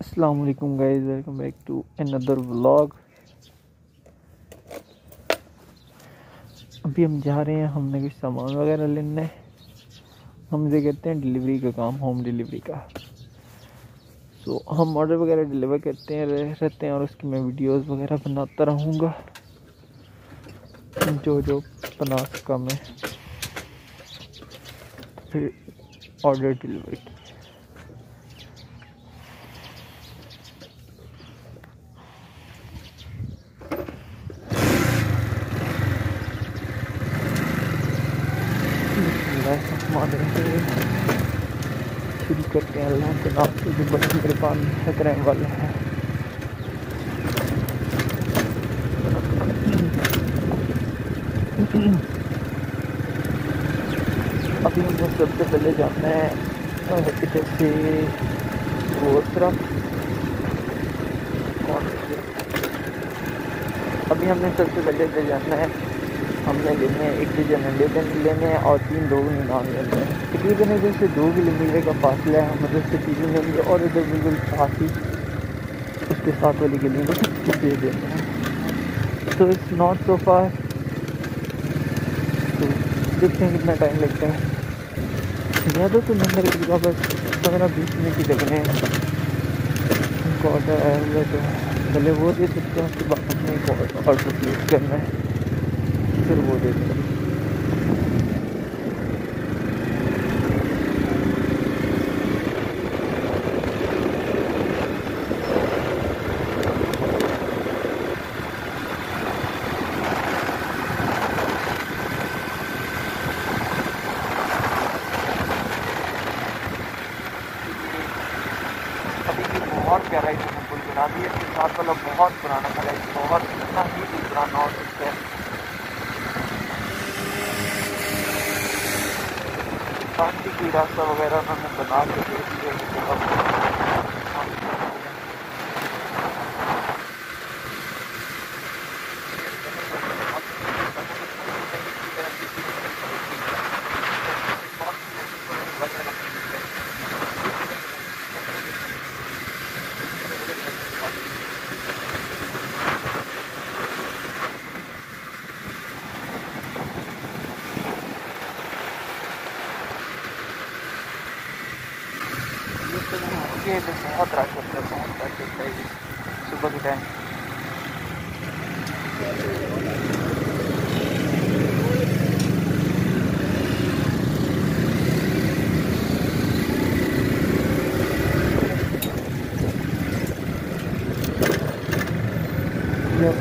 अस्सलाम वालेकुम guys welcome back to another vlog अभी हम जा रहे हैं हमने कुछ सामान वगैरह लेना है। हम इसे कहते हैं डिलीवरी का काम होम डिलीवरी का। सो so, हम ऑर्डर वगैरह डिलीवर करते हैं रहते हैं और उसकी मैं वीडियोस वगैरह बनाता रहूँगा। जो जो बना सका मैं। फिर ऑर्डर डिलीवर किया शुरू करते हैं अल्लाह के नाम से जो बड़ी मेहरबान करने वाला है अभी हमने सबसे पहले जाना है इधर से वो तरफ़ अभी हमने सबसे पहले इधर जाना है हमने लेने हैं? एक डजन अंडे लेने हैं और तीन दो नान लेने हैं। तकरीबन इधर से दो किलोमीटर का फासला है, हम उधर से तीन लेंगे और इधर बिल्कुल साथ ही उसके साथ वाली गली में दे देते हैं। तो इट्स नॉट सो फार तो देखते हैं कितना टाइम लगता है। ज़्यादा तो नहीं लगेगा बस पंद्रह बीस मिनट ही लगने उनको ऑर्डर आया हुआ तो पहले वो दे सकते हैं, उसके बाद अपने ऑर्डर प्लेस करना है। फिर वो देते हैं बहुत प्यारा पुल बना दिया इसके साथ वाला बहुत पुराना था बहुत ही पुराना हो। बाकी की रास्ता वगैरह उन्होंने बना के दे दिया ये तो बहुत रश होता है बहुत रश होता है सुबह के टाइम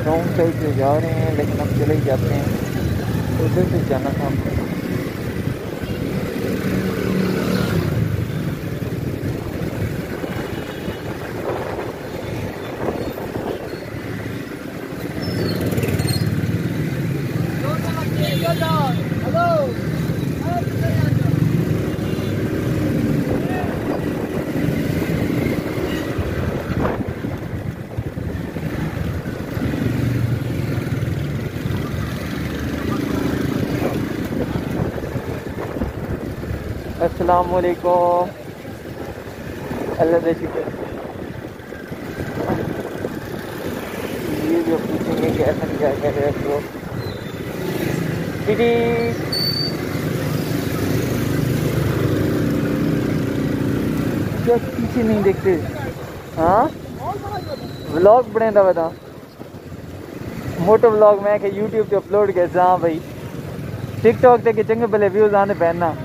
रॉन्ग साइड से जा रहे हैं लेकिन हम चले ही जाते हैं उधर से जाना था हमको अस्सलाम वालेकुम अल्लाह का शुक्र ये जो पूछेंगे कि ऐसा क्या कर रहे तो दीदी क्या पीछे नहीं देखते हाँ व्लॉग बने था बता मोटो व्लॉग मैं यूट्यूब पे अपलोड कैसे हाँ भाई टिकटॉक ते चंगे भले व्यूज़ आने पहनना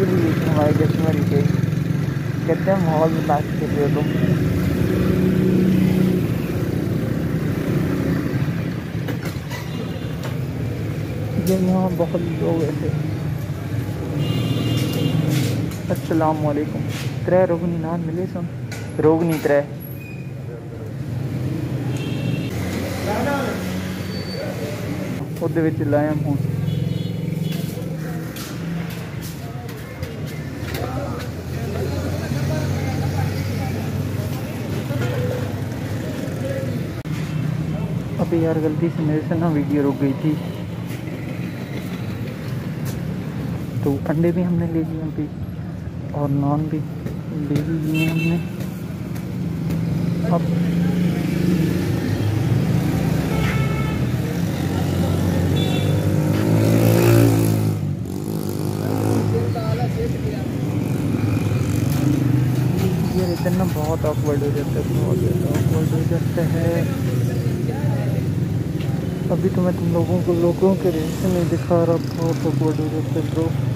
हमारे कस्टमर के कहते हैं माहौल में नाच के लिए तुम ये यहाँ बहुत लोग ऐसे अस्सलाम वालेकुम त्रै रोगनी नान मिले सन रोगनी त्रै ਉਹਦੇ ਵਿੱਚ ਲਾਇਆ ਹੁਣ अभी यार गलती से मेरे से ना वीडियो रुक गई थी। तो अंडे भी हमने ले लिए अभी, और नॉन भी ले लिए हमने। अब ये इतना बहुत ऑकवर्ड हो जाता है, बहुत ज़्यादा ऑकवर्ड हो जाता है। अभी तो मैं तुम लोगों को लोगों के रिएक्शन नहीं दिखा रहा बहुत तो हो जाता ब्रो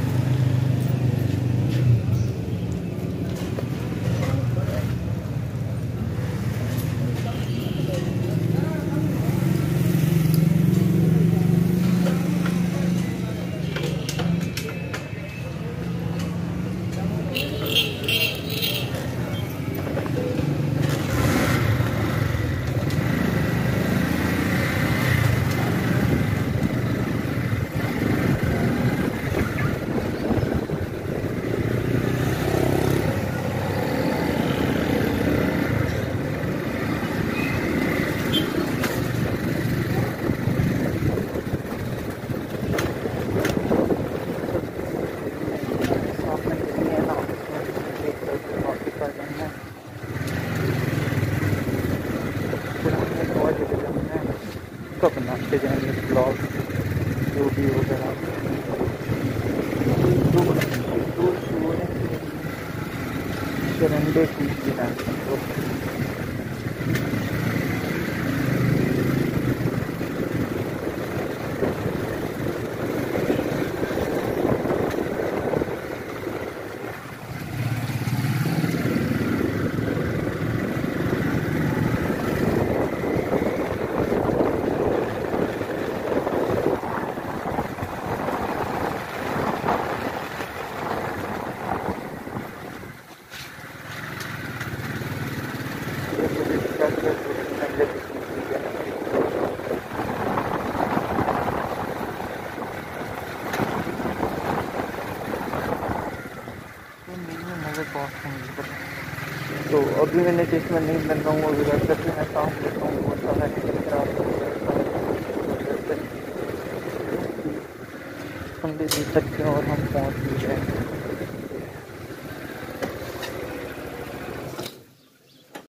कब के जाएँगे ब्लॉग जो भी होगा शरंडे की तो अभी मैंने चश्मा नहीं बन रहा हूँ, और घर करके मैं काम करता हूँ बहुत सारा हम भी देख सकते हैं और हम पहुँच भी गए